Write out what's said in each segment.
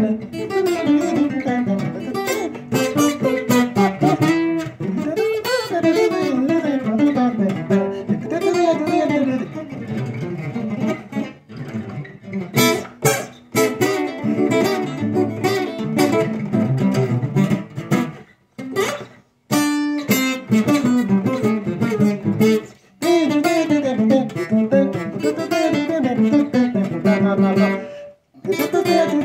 minute.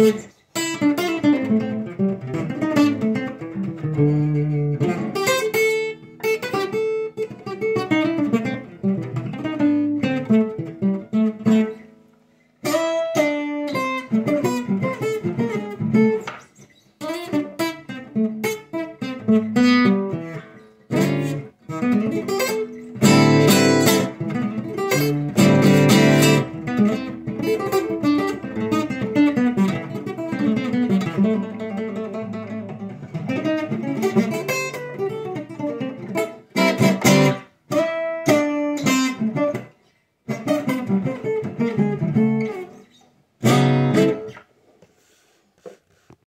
minute.